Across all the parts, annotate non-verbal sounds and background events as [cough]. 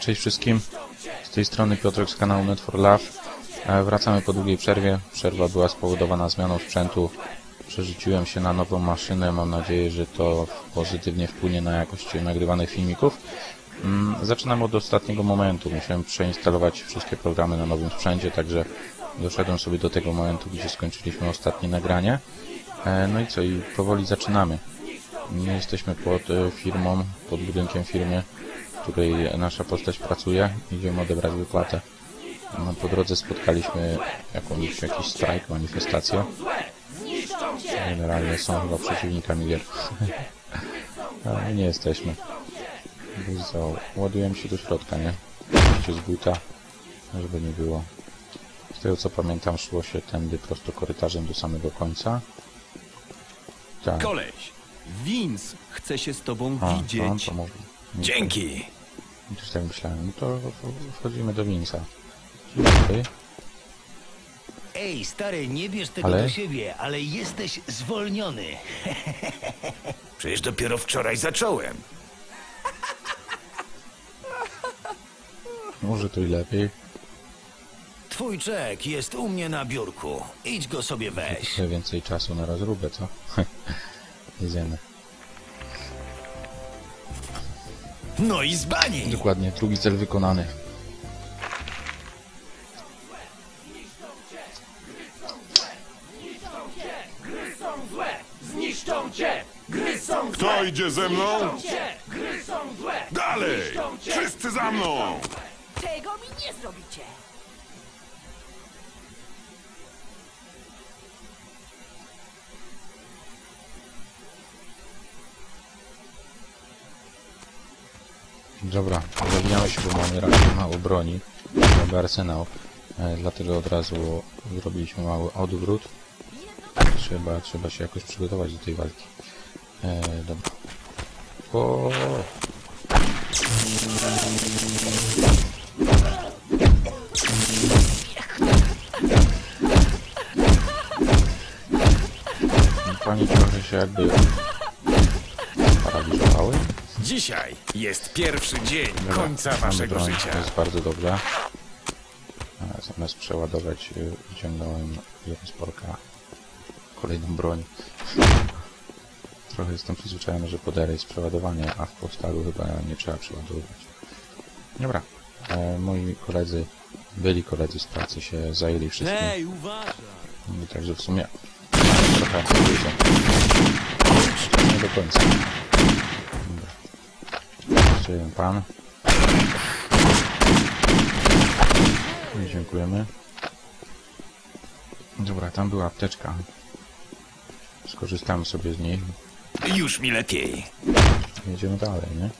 Cześć wszystkim. Z tej strony Piotrek z kanału Net for Love. E, Wracamy po długiej przerwie. Przerwa była spowodowana zmianą sprzętu. Przerzuciłem się na nową maszynę. Mam nadzieję, że to pozytywnie wpłynie na jakość nagrywanych filmików. Mm, Zaczynam od ostatniego momentu. Musiałem przeinstalować wszystkie programy na nowym sprzęcie, także doszedłem sobie do tego momentu, gdzie skończyliśmy ostatnie nagranie. E, No i co? I powoli zaczynamy. My jesteśmy pod e, firmą, pod budynkiem firmy, której nasza postać pracuje. Idziemy odebrać wypłatę. No, po drodze spotkaliśmy jakąś, jakiś strajk, manifestację. Generalnie są chyba przeciwnikami gier. [laughs] Ale nie jesteśmy. Buzo. Ładujemy się do środka, nie? Oczywiście z buta, żeby nie było. Z tego co pamiętam, szło się tędy prosto korytarzem do samego końca. Tak. Koleś, Vince chce się z tobą A, widzieć. to mówi. Dzięki. Też tak myślałem. No to wchodzimy do. Dzień dobry. Ej, stary, nie bierz tego Ale? do siebie, ale jesteś zwolniony. [laughs] Przecież dopiero wczoraj zacząłem. Może to i lepiej. Twój czek jest u mnie na biurku. Idź go sobie weź. Trochę więcej czasu na rozróbę, co? [laughs] Jedziemy. No i z bani! Dokładnie, drugi cel wykonany. Kto idzie ze mną? Dalej! Wszyscy za mną! Czego mi nie zrobicie? Dobra, zawijamy się, bo mamy mało broni. Mamy arsenał. E, dlatego od razu zrobiliśmy mały odwrót. Trzeba, trzeba się jakoś przygotować do tej walki. E, dobra. O! Pani trochę się jakby paraliżowały. Dzisiaj jest pierwszy dzień Dobra, końca waszego broń, życia. To jest bardzo dobrze. Zamiast przeładować, y, wyciągnąłem z porka kolejną broń. Trochę jestem przyzwyczajony, że podaję jest przeładowanie, a w postalu chyba nie trzeba przeładowywać. Dobra. E, moi koledzy, byli koledzy z pracy się zajęli wszystkim. Ej, uważaj! Także w sumie trochę nie do końca. Jeszcze jeden pan. I Dziękujemy. Dobra, tam była apteczka. Skorzystamy sobie z niej. Już mi lepiej. Jedziemy dalej, nie?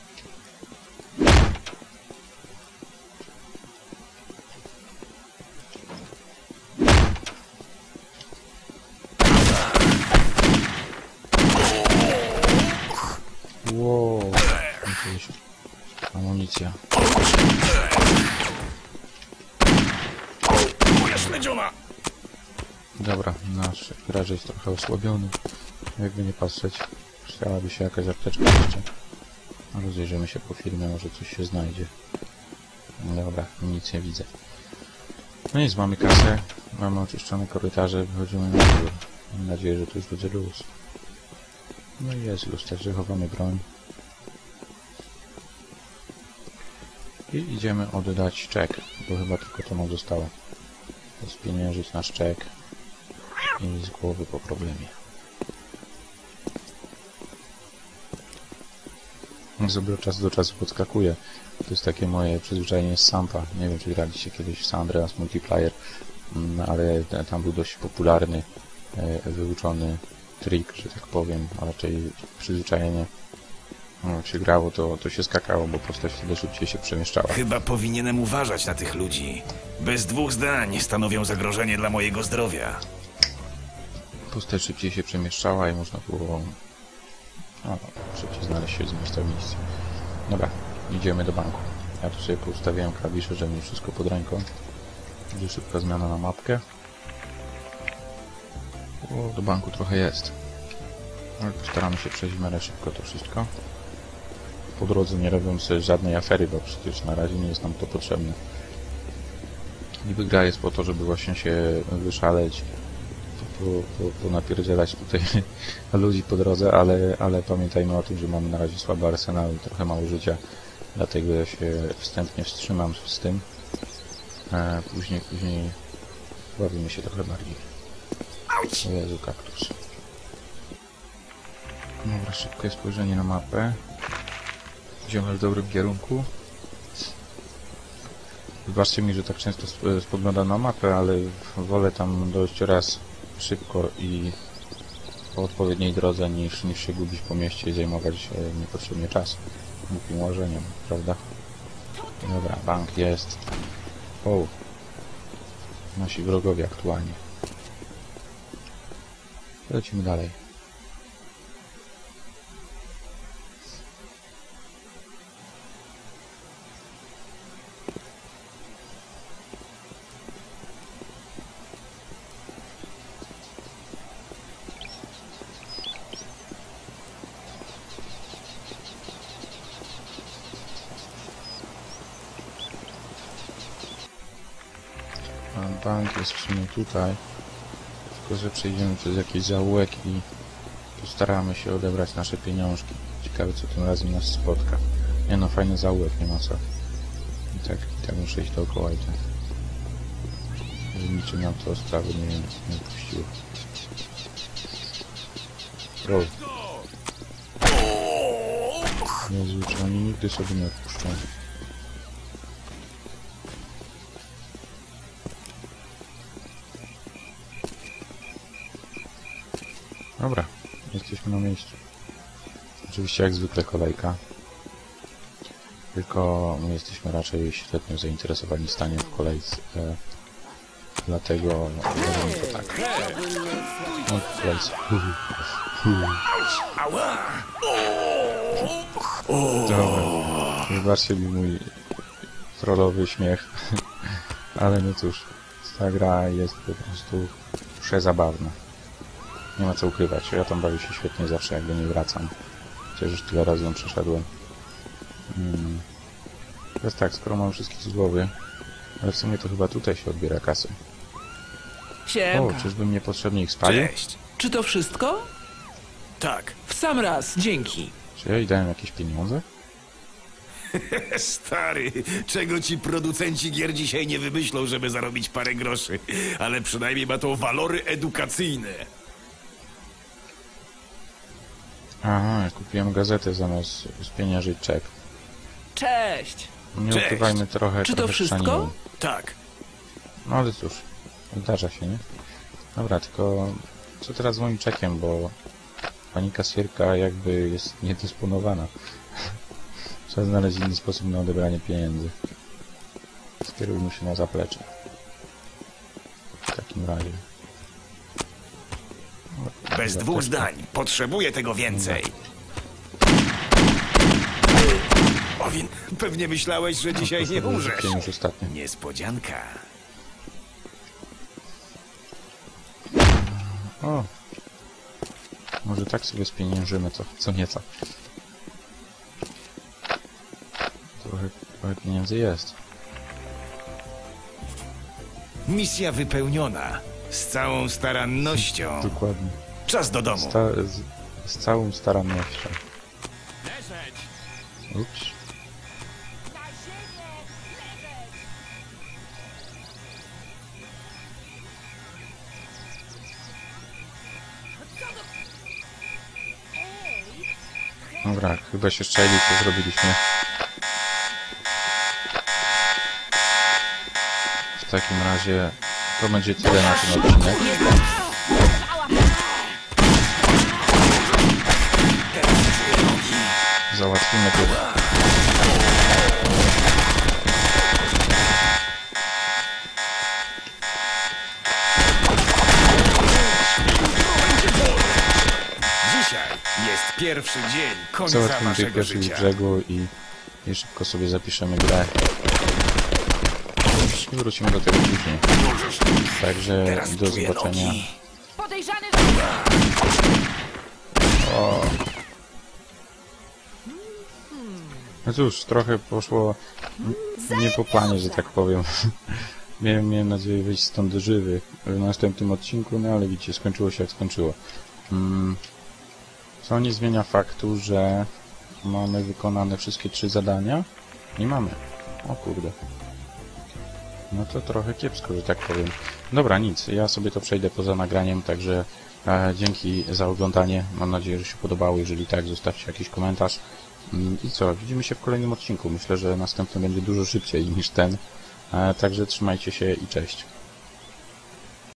Wow, jakieś śledziona! Dobra, nasz gracz jest trochę osłabiony. Jakby nie patrzeć, przydałaby się jakaś apteczka jeszcze. Rozejrzymy się po filmie, może coś się znajdzie. Dobra, nic nie widzę. No nic, mamy kasę, mamy oczyszczone korytarze, wychodzimy na dwór. Mam nadzieję, że to już będzie luz. No i jest luz, także chowamy broń. I idziemy oddać czek, bo chyba tylko to nam zostało. Spieniężyć nasz czek i z głowy po problemie. Sobie od czasu do czasu podskakuje. To jest takie moje przyzwyczajenie z Sampa. Nie wiem, czy graliście kiedyś w San Andreas Multiplayer, mm, ale tam był dość popularny, e, wyuczony trik, że tak powiem, a raczej przyzwyczajenie. No, Jak się grało, to, to się skakało, bo postać wtedy szybciej się przemieszczała. Chyba powinienem uważać na tych ludzi. Bez dwóch zdań stanowią zagrożenie dla mojego zdrowia. postać szybciej się przemieszczała i można było no, szybciej znaleźć się z miejsca w miejsce. Dobra, idziemy do banku. Ja tu sobie poustawiałem klawisze, żeby mieć wszystko pod ręką. Będzie szybka zmiana na mapkę. O, do banku trochę jest. Ale postaramy się przejść w miarę szybko to wszystko. Po drodze, nie robiąc żadnej afery, bo przecież na razie nie jest nam to potrzebne. Niby gra jest po to, żeby właśnie się wyszaleć, po, po, ponapierdzielać tutaj [laughs] ludzi po drodze, ale, ale pamiętajmy o tym, że mamy na razie słaby arsenał i trochę mało życia, dlatego ja się wstępnie wstrzymam z tym. E, później, później bawimy się trochę bardziej. O Jezu, kaktus. Dobra, szybkie spojrzenie na mapę. Idziemy w dobrym kierunku. Wybaczcie mi, że tak często sp- spoglądam na mapę, ale wolę tam dojść raz szybko i po odpowiedniej drodze niż, niż się gubić po mieście i zajmować e, niepotrzebnie czas głupim łożeniem, prawda? Dobra, bank jest. O, nasi wrogowie aktualnie. Lecimy dalej. Bank jest w sumie tutaj. Tylko, że przejdziemy przez jakiś zaułek i postaramy się odebrać nasze pieniążki. Ciekawe, co tym razem nas spotka. Nie no, fajny zaułek, nie ma co. I tak, i tak muszę iść dookoła i tak. Że niczym nam to sprawy nie, nie puściło. O. Jezu, czy oni nigdy sobie nie odpuszczą. Dobra, jesteśmy na miejscu. Oczywiście jak zwykle kolejka. Tylko my jesteśmy raczej średnio zainteresowani staniem w kolejce. Dlatego robimy to tak. No, kolejce. Dobra. Wybaczcie mi mój trollowy śmiech. [laughs] Ale no cóż, ta gra jest po prostu przezabawna. Nie ma co ukrywać. Ja tam bawię się świetnie zawsze, jak do niej wracam. Chociaż już tyle razy ją przeszedłem. Hmm. Teraz tak, skoro mam wszystkich z głowy, ale w sumie to chyba tutaj się odbiera kasy. O, Siemka. czyżbym niepotrzebnie ich spalił? Cześć. Czy to wszystko? Tak. W sam raz, dzięki. Czy ja jej dałem jakieś pieniądze? [laughs] Stary, czego ci producenci gier dzisiaj nie wymyślą, żeby zarobić parę groszy. Ale przynajmniej ma to walory edukacyjne. Aha, ja kupiłem gazetę zamiast spieniężyć czek. Cześć. Nie Cześć. ukrywajmy trochę, Czy to trochę wszystko? Tak. No ale cóż, zdarza się, nie? Dobra, tylko co teraz z moim czekiem, bo pani kasjerka jakby jest niedysponowana. [laughs] Trzeba znaleźć inny sposób na odebranie pieniędzy. Skierujmy się na zaplecze. W takim razie. Bez dwóch zdań. Potrzebuję tego więcej. Owin, pewnie myślałeś, że dzisiaj nie umrzesz. Niespodzianka. O! Może tak sobie spieniężymy to, co nieco. Trochę, trochę pieniędzy jest. Misja wypełniona. Z całą starannością. Dokładnie. Czas do domu. Sta z, z całą starannością. Ups. Dobra, chyba się szczeli, co zrobiliśmy. W takim razie to będzie tyle na ten odcinek. Załatwimy to. Dzisiaj jest pierwszy dzień końca Załatwimy tych waszego pierwszych życia. brzegu i, i szybko sobie zapiszemy grę. I wrócimy do tego później. Także Teraz do czuję zobaczenia. nogi. Podejrzany O, No cóż, trochę poszło nie po planie, że tak powiem. [laughs] miałem, miałem nadzieję wyjść stąd żywy w następnym odcinku, no ale widzicie, skończyło się jak skończyło. Mm, co nie zmienia faktu, że mamy wykonane wszystkie trzy zadania? Nie mamy. O kurde. No to trochę kiepsko, że tak powiem. Dobra, nic. Ja sobie to przejdę poza nagraniem, także e, dzięki za oglądanie. Mam nadzieję, że się podobało. Jeżeli tak, zostawcie jakiś komentarz. Mm, I co? Widzimy się w kolejnym odcinku. Myślę, że następny będzie dużo szybciej niż ten. E, także trzymajcie się i cześć.